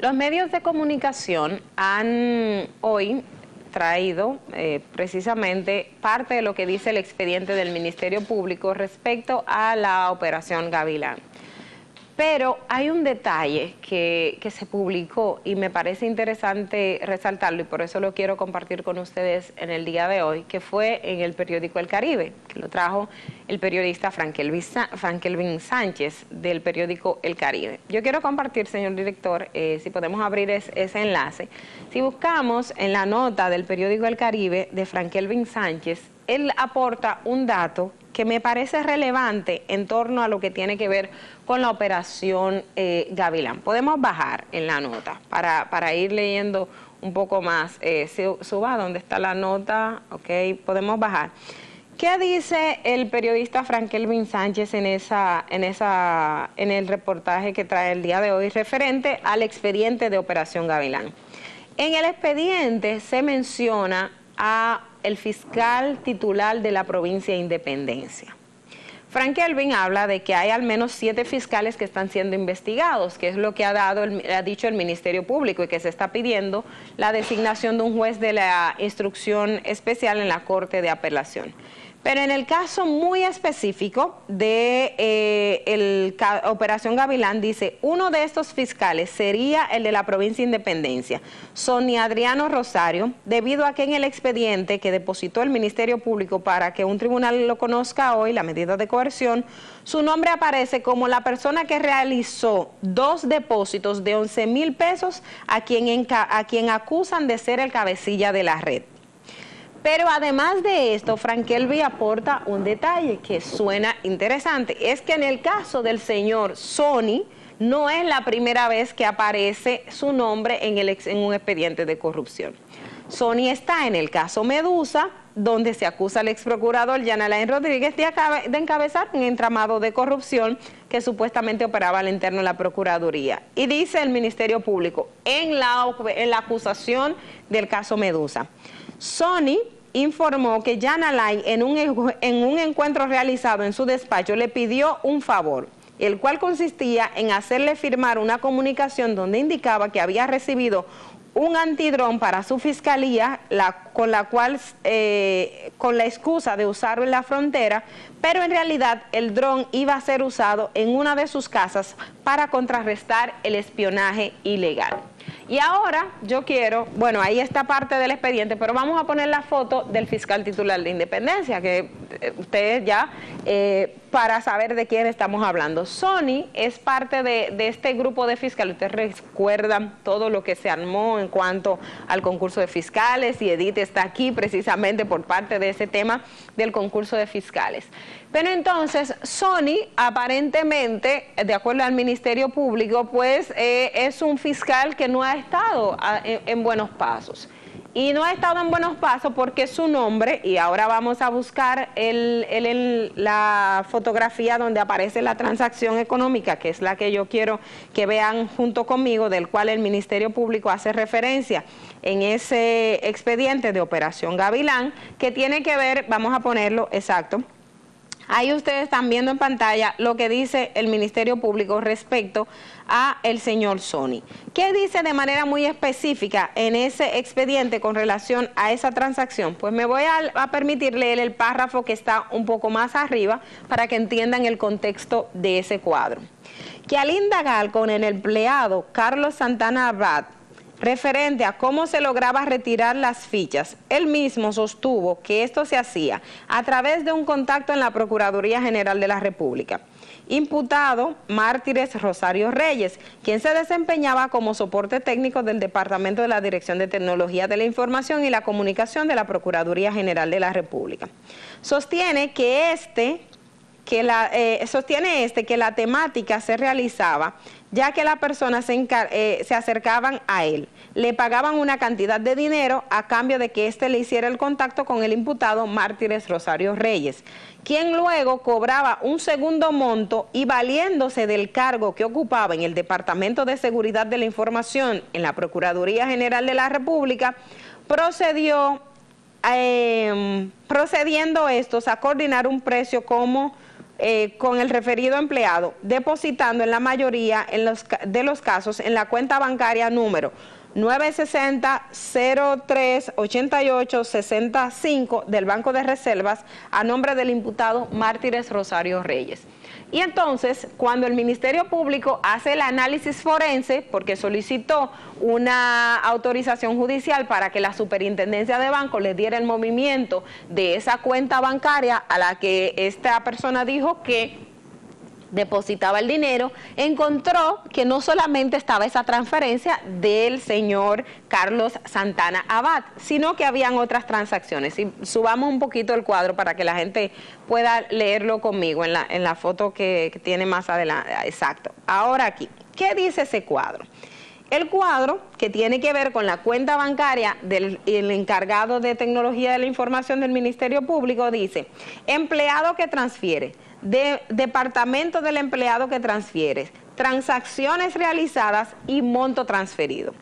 Los medios de comunicación han hoy traído eh, precisamente parte de lo que dice el expediente del Ministerio Público respecto a la operación Gavilán. Pero hay un detalle que, se publicó y me parece interesante resaltarlo y por eso lo quiero compartir con ustedes en el día de hoy, que fue en el periódico El Caribe, que lo trajo el periodista Frankelvin Sánchez del periódico El Caribe. Yo quiero compartir, señor director, eh, si podemos abrir ese enlace. Si buscamos en la nota del periódico El Caribe de Frankelvin Sánchez, él aporta un dato que me parece relevante en torno a lo que tiene que ver con la operación eh, Gavilán. Podemos bajar en la nota para, ir leyendo un poco más. Eh, suba donde está la nota, ok, podemos bajar. ¿Qué dice el periodista Frankelvin Sánchez en, esa, en, esa, en el reportaje que trae el día de hoy referente al expediente de Operación Gavilán? En el expediente se menciona a el fiscal titular de la provincia de Independencia. Frank Kelvin habla de que hay al menos siete fiscales que están siendo investigados, que es lo que ha, dado ha dicho el Ministerio Público y que se está pidiendo la designación de un juez de la instrucción especial en la Corte de Apelación. Pero en el caso muy específico de eh, Operación Gavilán, dice, uno de estos fiscales sería el de la provincia de Independencia, Sonia Adriano Rosario, debido a que en el expediente que depositó el Ministerio Público para que un tribunal lo conozca hoy, la medida de coerción, su nombre aparece como la persona que realizó dos depósitos de 11 mil pesos a quien, a quien acusan de ser el cabecilla de la red. Pero además de esto, Frankelby aporta un detalle que suena interesante. Es que en el caso del señor Sony, no es la primera vez que aparece su nombre en, un expediente de corrupción. Sony está en el caso Medusa, donde se acusa al ex procurador Jan Alain Rodríguez de, encabezar un entramado de corrupción que supuestamente operaba al interno de la Procuraduría. Y dice el Ministerio Público en la, en la acusación del caso Medusa. Sony informó que Jan Alain en un, en un encuentro realizado en su despacho le pidió un favor, el cual consistía en hacerle firmar una comunicación donde indicaba que había recibido un antidrón para su fiscalía, con la cual, eh, con la excusa de usarlo en la frontera, pero en realidad el dron iba a ser usado en una de sus casas para contrarrestar el espionaje ilegal. Y ahora yo quiero, bueno, ahí está parte del expediente, pero vamos a poner la foto del fiscal titular de Independencia, que ustedes ya, eh, para saber de quién estamos hablando. Sony es parte de, este grupo de fiscales. Ustedes recuerdan todo lo que se armó en cuanto al concurso de fiscales y Edith está aquí precisamente por parte de ese tema del concurso de fiscales. Pero entonces Sony aparentemente, de acuerdo al Ministerio Público, pues eh, es un fiscal que no ha estado ah, en, buenos pasos. Y no ha estado en buenos pasos porque su nombre, y ahora vamos a buscar la fotografía donde aparece la transacción económica, que es la que yo quiero que vean junto conmigo, del cual el Ministerio Público hace referencia en ese expediente de Operación Gavilán, que tiene que ver, vamos a ponerlo exacto, Ahí ustedes están viendo en pantalla lo que dice el Ministerio Público respecto a el señor Sony. ¿Qué dice de manera muy específica en ese expediente con relación a esa transacción? Pues me voy a, permitir leer el párrafo que está un poco más arriba para que entiendan el contexto de ese cuadro. Que al indagar con el empleado Carlos Santana Abad, referente a cómo se lograba retirar las fichas, él mismo sostuvo que esto se hacía a través de un contacto en la Procuraduría General de la República. Imputado Mártires Rosario Reyes, quien se desempeñaba como soporte técnico del Departamento de la Dirección de Tecnología de la Información y la Comunicación de la Procuraduría General de la República. Sostiene que este que la, eh, sostiene este que la temática se realizaba ya que las personas se, eh, se, acercaban a él, le pagaban una cantidad de dinero a cambio de que éste le hiciera el contacto con el imputado Mártires Rosario Reyes, quien luego cobraba un segundo monto y valiéndose del cargo que ocupaba en el Departamento de Seguridad de la Información en la Procuraduría General de la República, procedió, eh, procediendo estos a coordinar un precio como eh, con el referido empleado, depositando en la mayoría de los casos en la cuenta bancaria número 960-03-88-65 del Banco de Reservas a nombre del imputado Mártires Rosario Reyes. Y entonces, cuando el Ministerio Público hace el análisis forense, porque solicitó una autorización judicial para que la superintendencia de banco le diera el movimiento de esa cuenta bancaria a la que esta persona dijo que depositaba el dinero, encontró que no solamente estaba esa transferencia del señor Carlos Santana Abad, sino que habían otras transacciones. Y subamos un poquito el cuadro para que la gente pueda leerlo conmigo en la, en la foto que, tiene más adelante. Exacto. Ahora aquí, ¿qué dice ese cuadro? El cuadro, que tiene que ver con la cuenta bancaria del encargado de tecnología de la información del Ministerio Público, dice, empleado que transfiere de departamento del empleado que transfieres, transacciones realizadas y monto transferido.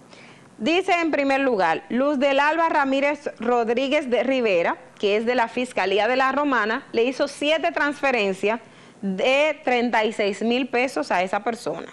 Dice en primer lugar, Luz del Alba Ramírez Rodríguez de Rivera, que es de la Fiscalía de la Romana, le hizo siete transferencias de 36 mil pesos a esa persona.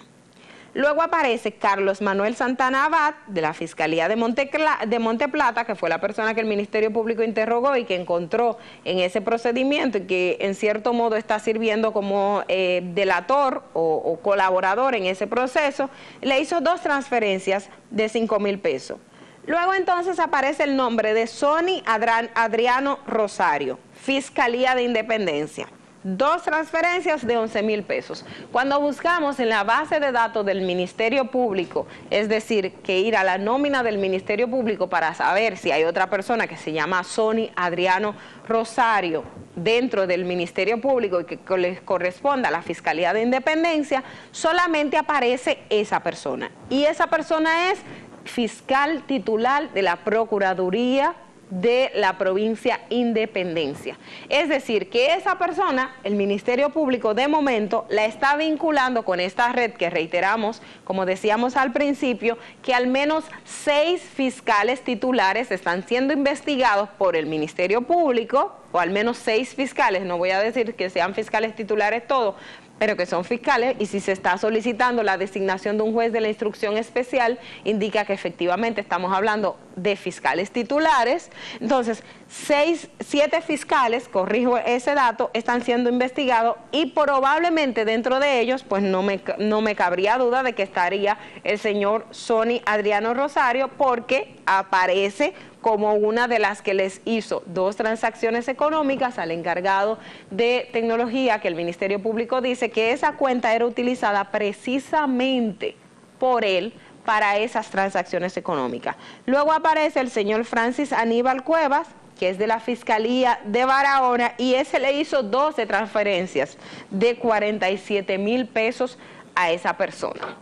Luego aparece Carlos Manuel Santana Abad, de la Fiscalía de Monte, de Plata, que fue la persona que el Ministerio Público interrogó y que encontró en ese procedimiento y que en cierto modo está sirviendo como eh, delator o, colaborador en ese proceso, le hizo dos transferencias de 5 mil pesos. Luego entonces aparece el nombre de Sony Adriano Rosario, Fiscalía de Independencia dos transferencias de 11 mil pesos. Cuando buscamos en la base de datos del Ministerio Público, es decir, que ir a la nómina del Ministerio Público para saber si hay otra persona que se llama Sony Adriano Rosario dentro del Ministerio Público y que les corresponda a la Fiscalía de Independencia, solamente aparece esa persona. Y esa persona es fiscal titular de la Procuraduría de la provincia Independencia. Es decir, que esa persona, el Ministerio Público de momento, la está vinculando con esta red que reiteramos, como decíamos al principio, que al menos seis fiscales titulares están siendo investigados por el Ministerio Público, o al menos seis fiscales, no voy a decir que sean fiscales titulares todos, pero que son fiscales y si se está solicitando la designación de un juez de la instrucción especial, indica que efectivamente estamos hablando de fiscales titulares. Entonces, seis, siete fiscales, corrijo ese dato, están siendo investigados y probablemente dentro de ellos, pues no me, no me cabría duda de que estaría el señor Sony Adriano Rosario porque aparece como una de las que les hizo dos transacciones económicas al encargado de tecnología que el Ministerio Público dice que esa cuenta era utilizada precisamente por él para esas transacciones económicas. Luego aparece el señor Francis Aníbal Cuevas, que es de la Fiscalía de Barahona, y ese le hizo 12 transferencias de 47 mil pesos a esa persona.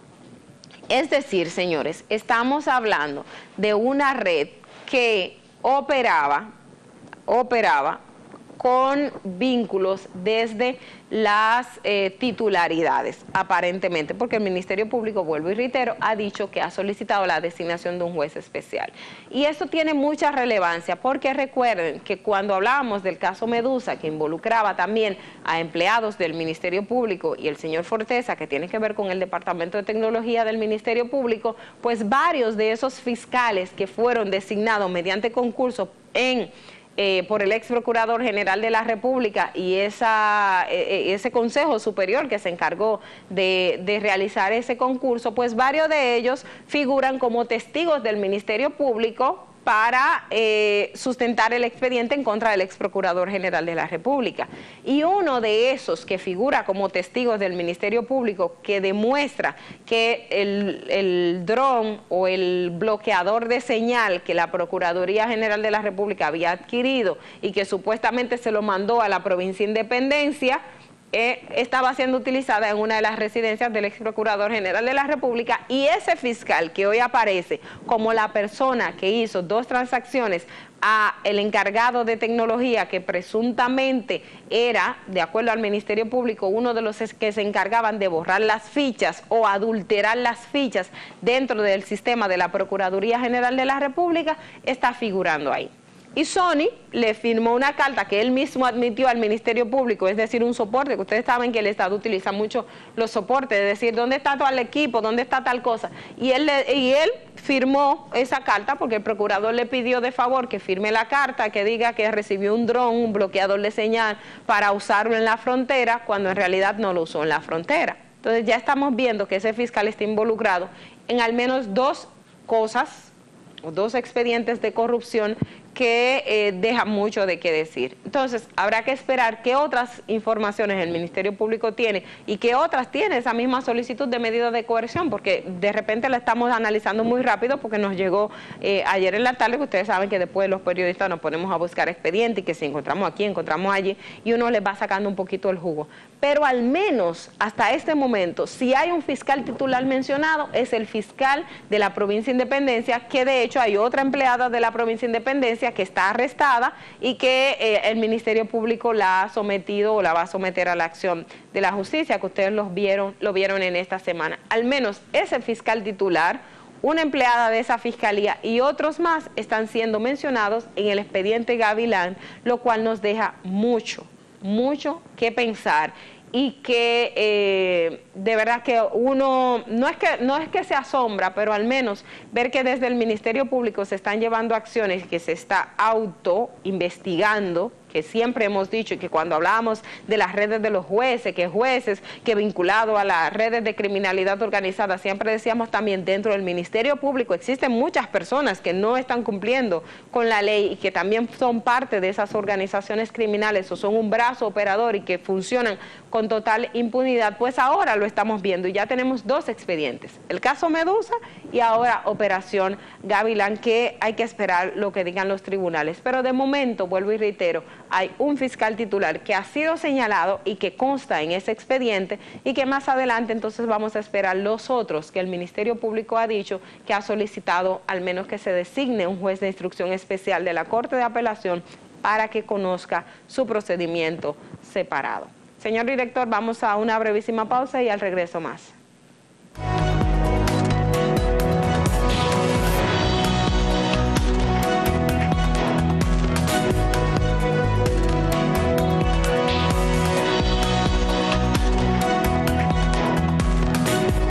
Es decir, señores, estamos hablando de una red que operaba, operaba con vínculos desde las eh, titularidades, aparentemente, porque el Ministerio Público, vuelvo y reitero, ha dicho que ha solicitado la designación de un juez especial. Y esto tiene mucha relevancia, porque recuerden que cuando hablábamos del caso Medusa, que involucraba también a empleados del Ministerio Público y el señor Forteza, que tiene que ver con el Departamento de Tecnología del Ministerio Público, pues varios de esos fiscales que fueron designados mediante concurso en eh, por el ex procurador general de la República y esa, eh, eh, ese consejo superior que se encargó de, de, realizar ese concurso, pues varios de ellos figuran como testigos del Ministerio Público para eh, sustentar el expediente en contra del ex procurador general de la República. Y uno de esos que figura como testigos del Ministerio Público que demuestra que el, el dron o el bloqueador de señal que la Procuraduría General de la República había adquirido y que supuestamente se lo mandó a la provincia Independencia, eh, estaba siendo utilizada en una de las residencias del ex procurador general de la República y ese fiscal que hoy aparece como la persona que hizo dos transacciones a el encargado de tecnología que presuntamente era, de acuerdo al Ministerio Público, uno de los que se encargaban de borrar las fichas o adulterar las fichas dentro del sistema de la Procuraduría General de la República, está figurando ahí. Y Sony le firmó una carta que él mismo admitió al Ministerio Público, es decir, un soporte, que ustedes saben que el Estado utiliza mucho los soportes, es decir, ¿dónde está todo el equipo? ¿Dónde está tal cosa? Y él, y él firmó esa carta porque el procurador le pidió de favor que firme la carta que diga que recibió un dron, un bloqueador de señal para usarlo en la frontera, cuando en realidad no lo usó en la frontera. Entonces ya estamos viendo que ese fiscal está involucrado en al menos dos cosas o dos expedientes de corrupción que eh, deja mucho de qué decir. Entonces, habrá que esperar qué otras informaciones el Ministerio Público tiene y qué otras tiene esa misma solicitud de medida de coerción, porque de repente la estamos analizando muy rápido porque nos llegó eh, ayer en la tarde, que ustedes saben que después los periodistas nos ponemos a buscar expediente y que si encontramos aquí, encontramos allí, y uno les va sacando un poquito el jugo. Pero al menos hasta este momento, si hay un fiscal titular mencionado, es el fiscal de la provincia de Independencia, que de hecho hay otra empleada de la provincia de Que está arrestada y que eh, el Ministerio Público la ha sometido o la va a someter a la acción de la justicia, que ustedes los vieron, lo vieron en esta semana. Al menos ese fiscal titular, una empleada de esa fiscalía y otros más están siendo mencionados en el expediente Gavilán, lo cual nos deja mucho, mucho que pensar y que eh, de verdad que uno, no es que, no es que se asombra, pero al menos ver que desde el Ministerio Público se están llevando acciones que se está auto investigando que siempre hemos dicho y que cuando hablábamos de las redes de los jueces, que jueces que vinculado a las redes de criminalidad organizada, siempre decíamos también dentro del Ministerio Público existen muchas personas que no están cumpliendo con la ley y que también son parte de esas organizaciones criminales o son un brazo operador y que funcionan con total impunidad, pues ahora lo estamos viendo y ya tenemos dos expedientes, el caso Medusa y ahora Operación Gavilán, que hay que esperar lo que digan los tribunales. Pero de momento, vuelvo y reitero, hay un fiscal titular que ha sido señalado y que consta en ese expediente y que más adelante entonces vamos a esperar los otros que el Ministerio Público ha dicho que ha solicitado al menos que se designe un juez de instrucción especial de la Corte de Apelación para que conozca su procedimiento separado. Señor director, vamos a una brevísima pausa y al regreso más.